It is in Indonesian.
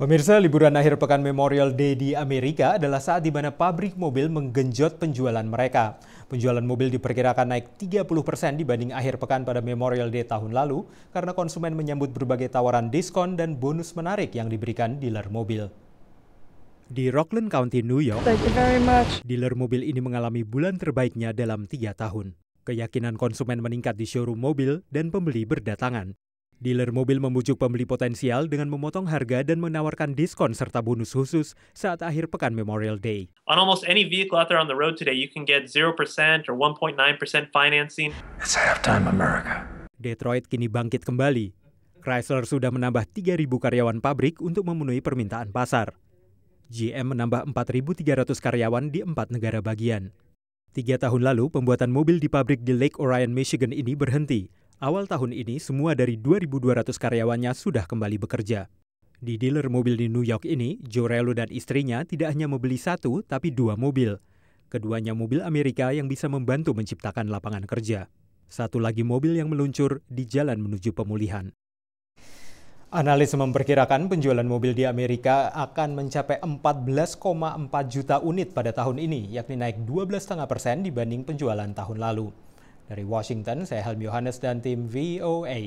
Pemirsa, liburan akhir pekan Memorial Day di Amerika adalah saat di mana pabrik mobil menggenjot penjualan mereka. Penjualan mobil diperkirakan naik 30% dibanding akhir pekan pada Memorial Day tahun lalu karena konsumen menyambut berbagai tawaran diskon dan bonus menarik yang diberikan dealer mobil. Di Rockland County, New York, dealer mobil ini mengalami bulan terbaiknya dalam tiga tahun. Keyakinan konsumen meningkat di showroom mobil dan pembeli berdatangan. Dealer mobil membujuk pembeli potensial dengan memotong harga dan menawarkan diskon serta bonus khusus saat akhir pekan Memorial Day. On almost any vehicle out there on the road today, you can get 0% or 1.9% financing. It's halftime America. Detroit kini bangkit kembali. Chrysler sudah menambah 3.000 karyawan pabrik untuk memenuhi permintaan pasar. GM menambah 4.300 karyawan di empat negara bagian. Tiga tahun lalu, pembuatan mobil di pabrik di Lake Orion, Michigan ini berhenti Awal tahun ini, semua dari 2.200 karyawannya sudah kembali bekerja. Di dealer mobil di New York ini, Jorello dan istrinya tidak hanya membeli satu, tapi dua mobil. Keduanya mobil Amerika yang bisa membantu menciptakan lapangan kerja. Satu lagi mobil yang meluncur di jalan menuju pemulihan. Analis memperkirakan penjualan mobil di Amerika akan mencapai 14,4 juta unit pada tahun ini, yakni naik 12,5 persen dibanding penjualan tahun lalu. Dari Washington, saya Helmi Yohanes dan tim VOA.